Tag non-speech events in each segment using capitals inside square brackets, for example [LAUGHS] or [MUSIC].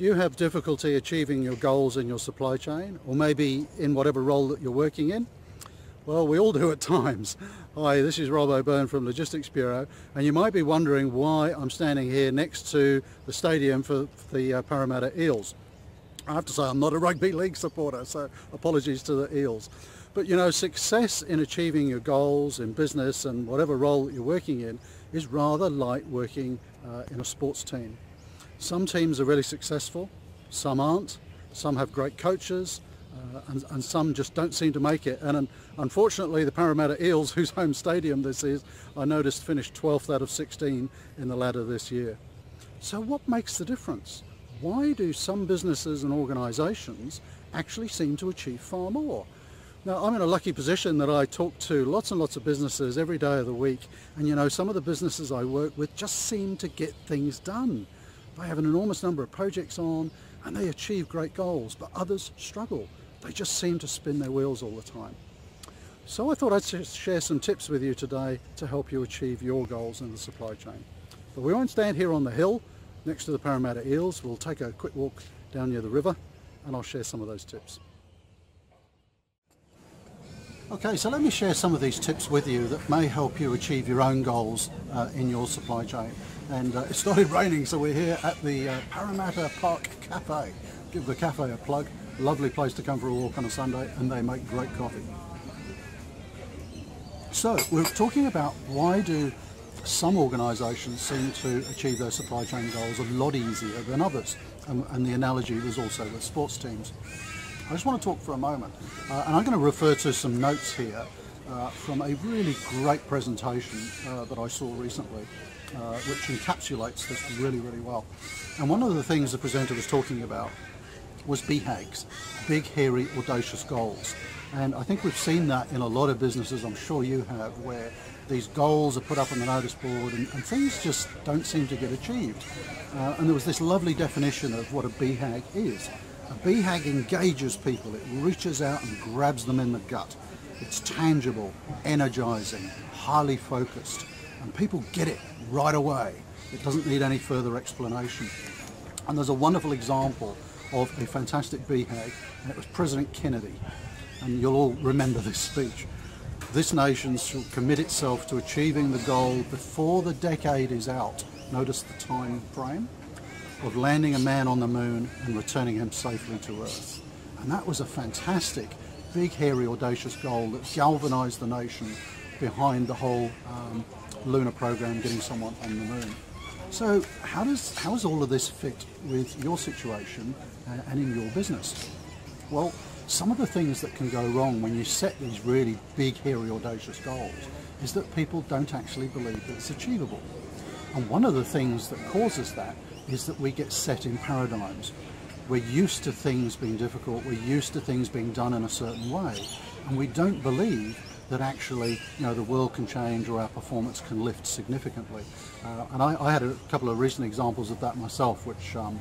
Do you have difficulty achieving your goals in your supply chain or maybe in whatever role that you're working in? Well, we all do at times. Hi, this is Rob O'Byrne from Logistics Bureau and you might be wondering why I'm standing here next to the stadium for the uh, Parramatta Eels. I have to say I'm not a rugby league supporter, so apologies to the Eels. But you know, success in achieving your goals in business and whatever role that you're working in is rather like working uh, in a sports team. Some teams are really successful, some aren't. Some have great coaches, uh, and, and, some just don't seem to make it. And um, unfortunately, the Parramatta Eels, [LAUGHS] whose home stadium this is, I noticed finished 12th out of 16 in the ladder this year. So what makes the difference? Why do some businesses and organisations actually seem to achieve far more? Now, I'm in a lucky position that I talk to lots and lots of businesses every day of the week. And you know, some of the businesses I work with just seem to get things done. They have an enormous number of projects on and they achieve great goals, but others struggle. They just seem to spin their wheels all the time. So I thought I'd share some tips with you today to help you achieve your goals in the supply chain. But we won't stand here on the hill next to the Parramatta Eels. We'll take a quick walk down near the river and I'll share some of those tips. Okay, so let me share some of these tips with you that may help you achieve your own goals uh, in your supply chain. And uh, it started raining, so we're here at the uh, Parramatta Park Cafe. Give the cafe a plug. Lovely place to come for a walk on a Sunday, and they make great coffee. So, we're talking about why do some organisations seem to achieve their supply chain goals a lot easier than others. And, and the analogy was also with sports teams. I just want to talk for a moment, uh, and I'm going to refer to some notes here uh, from a really great presentation uh, that I saw recently, uh, which encapsulates this really, really well. And one of the things the presenter was talking about was BHAGs, big, hairy, audacious goals. And I think we've seen that in a lot of businesses, I'm sure you have, where these goals are put up on the notice board and, and things just don't seem to get achieved. Uh, and there was this lovely definition of what a BHAG is. A BHAG engages people, it reaches out and grabs them in the gut. It's tangible, energizing, highly focused, and people get it right away. It doesn't need any further explanation. And there's a wonderful example of a fantastic BHAG, and it was President Kennedy. And you'll all remember this speech. This nation shall commit itself to achieving the goal before the decade is out. Notice the time frame of landing a man on the moon and returning him safely to Earth. And that was a fantastic, big, hairy, audacious goal that galvanized the nation behind the whole um, lunar program getting someone on the moon. So how does, how does all of this fit with your situation uh, and in your business? Well, some of the things that can go wrong when you set these really big, hairy, audacious goals is that people don't actually believe that it's achievable. And one of the things that causes that is that we get set in paradigms. We're used to things being difficult, we're used to things being done in a certain way, and we don't believe that actually you know the world can change or our performance can lift significantly. Uh, and I, I, had a couple of recent examples of that myself, which um,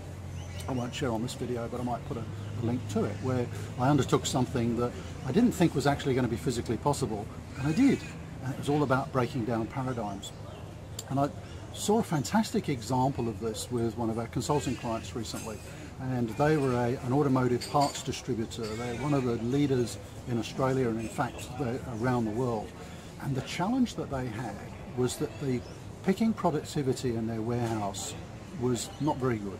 I won't share on this video, but I might put a, a, link to it, where I undertook something that I didn't think was actually going to be physically possible, and I did. And it was all about breaking down paradigms. And I, saw a fantastic example of this with one of our consulting clients recently and they were a, an automotive parts distributor. They're one of the leaders in Australia and in fact around the world. And the challenge that they had was that the picking productivity in their warehouse was not very good.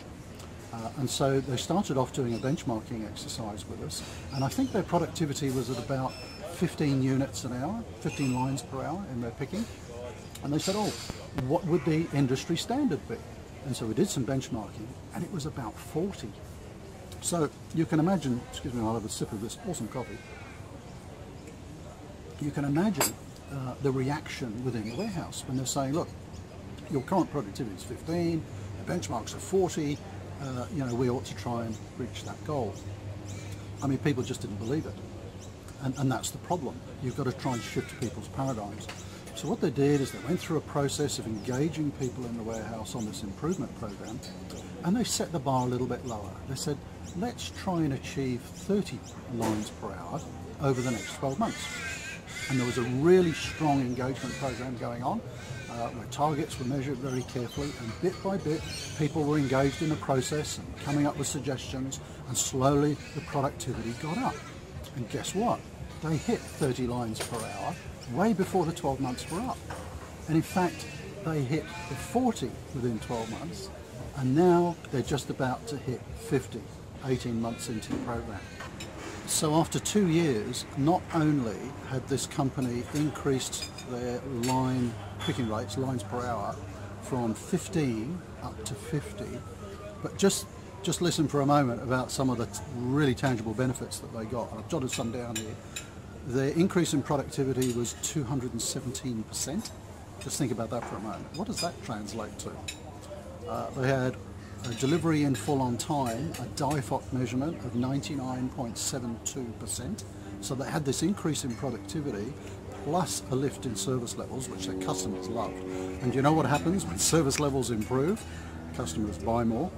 Uh, and so they started off doing a benchmarking exercise with us and I think their productivity was at about 15 units an hour, 15 lines per hour in their picking. And they said, oh, what would the industry standard be? And so we did some benchmarking and it was about 40. So you can imagine, excuse me, I'll have a sip of this awesome coffee. You can imagine uh, the reaction within the warehouse when they're saying, look, your current productivity is 15, the benchmarks are 40, uh, you know, we ought to try and reach that goal. I mean, people just didn't believe it. And, and that's the problem. You've got to try and shift people's paradigms. So what they did is they went through a process of engaging people in the warehouse on this improvement program and they set the bar a little bit lower. They said, let's try and achieve 30 lines per hour over the next 12 months. And there was a really strong engagement program going on. uh, where targets were measured very carefully and bit by bit people were engaged in the process and coming up with suggestions and slowly the productivity got up. And guess what? They hit 30 lines per hour way before the 12 months were up. And in fact, they hit the 40 within 12 months and now they're just about to hit 50, 18 months into the program. So after two years, not only had this company increased their line picking rates, lines per hour, from 15 up to 50, but just just listen for a moment about some of the really tangible benefits that they got. I've jotted some down here. The increase in productivity was 217%. Just think about that for a moment. What does that translate to? Uh, they had a delivery in full on time, a DIFOT measurement of 99.72%. So they had this increase in productivity plus a lift in service levels, which their customers loved. And you know what happens when service levels improve? Customers buy more.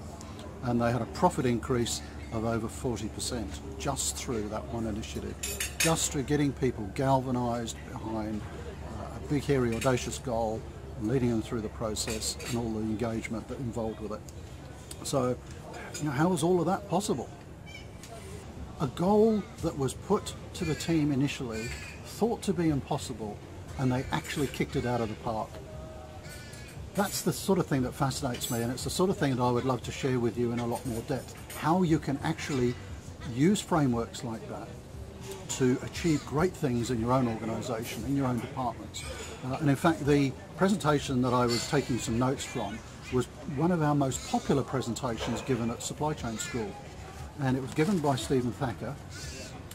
And they had a profit increase of over 40% just through that one initiative, just through getting people galvanized behind uh, a big, hairy, audacious goal, and leading them through the process and all the engagement that involved with it. So, you know, how was all of that possible? A goal that was put to the team initially, thought to be impossible, and they actually kicked it out of the park. That's the sort of thing that fascinates me, and it's the sort of thing that I would love to share with you in a lot more depth. How you can actually use frameworks like that to achieve great things in your own organisation, in your own departments. Uh, and in fact, the presentation that I was taking some notes from was one of our most popular presentations given at Supply Chain School. And it was given by Stephen Thacker.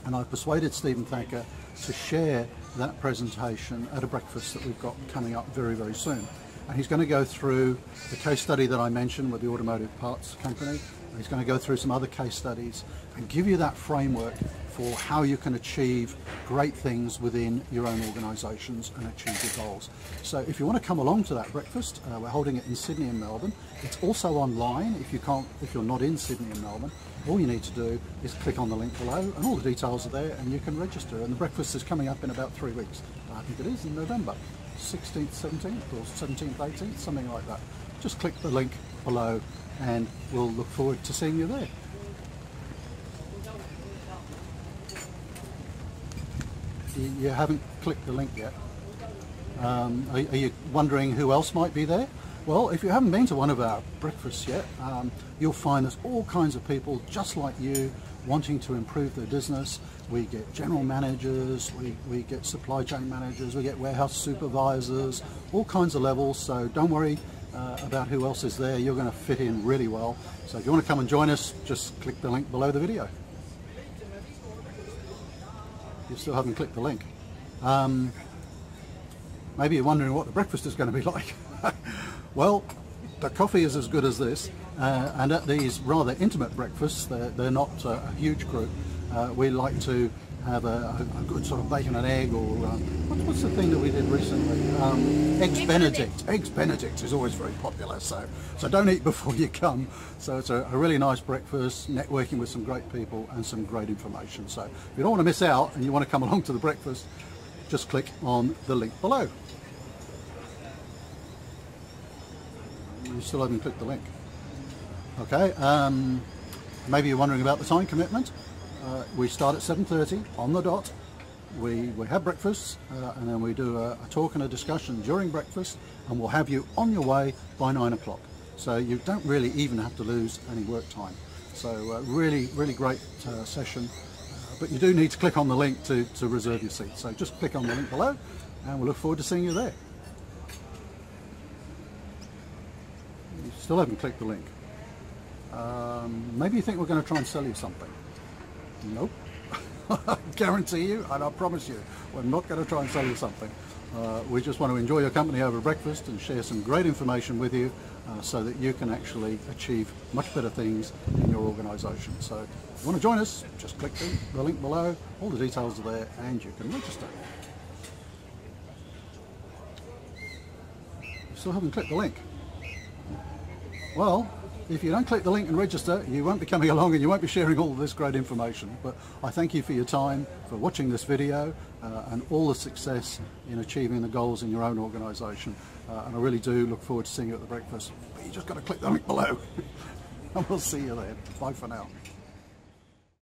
And I persuaded Stephen Thacker to share that presentation at a breakfast that we've got coming up very, very soon. And he's going to go through the case study that I mentioned with the automotive parts company. He's going to go through some other case studies and give you that framework for how you can achieve great things within your own organisations and achieve your goals. So if you want to come along to that breakfast, uh, we're holding it in Sydney and Melbourne. It's also online if you can't, if you're not in Sydney and Melbourne. All you need to do is click on the link below and all the details are there and you can register. And the breakfast is coming up in about three weeks. I think it is in November, 16th, 17th or 17th, 18th, something like that. Just click the link below and we'll look forward to seeing you there. you haven't clicked the link yet. Um, are, are, you wondering who else might be there? Well, if you haven't been to one of our breakfasts yet, um, you'll find there's all kinds of people just like you wanting to improve their business. We get general managers, we, we get supply chain managers, we get warehouse supervisors, all kinds of levels. So don't worry uh, about who else is there. You're going to fit in really well. So if you want to come and join us, just click the link below the video you still haven't clicked the link. Um, maybe you're wondering what the breakfast is going to be [LAUGHS] like. well, the coffee is as good as this, uh, and at these rather intimate breakfasts, they're, they're not uh, a huge group, uh, we like to have a, a, good sort of bacon and egg or um, what's the thing that we did recently? Um, eggs Benedict. Eggs Benedict is always very popular, so so don't eat before you come. So it's a, a, really nice breakfast, networking with some great people and some great information. So if you don't want to miss out and you want to come [LAUGHS] along to the breakfast, just click on the link below. You still haven't clicked the link. Okay, um, maybe you're wondering about the time commitment. Uh, we start at 7.30 on the dot. We, we have breakfast uh, and then we do a, a, talk and a discussion during breakfast and we'll have you on your way by 9 o'clock. So you don't really even have to lose any work time. So uh, really, really great uh, session. Uh, but you do need to click on the link to, to reserve your seat. So just click on the link below and we'll look forward to seeing you there. You still haven't clicked the link. Um, maybe you think we're going to try and sell you something. Nope. [LAUGHS] I guarantee you, and I promise you, we're not going to try and sell you something. Uh, we just want to enjoy your company over breakfast and share some great information with you uh, so that you can actually achieve much better things in your organisation. So if you want to join us, just click the, the link below, all the details are there and you can register. You still haven't clicked the link. Well, if you don't click the link and register, you won't be coming [LAUGHS] along and you won't be sharing all this great information. But I thank you for your time, for watching this video, uh, and all the success in achieving the goals in your own organisation. Uh, and I really do look forward to seeing you at the breakfast. But you just got to click the link below. [LAUGHS] and we'll see you then. Bye for now.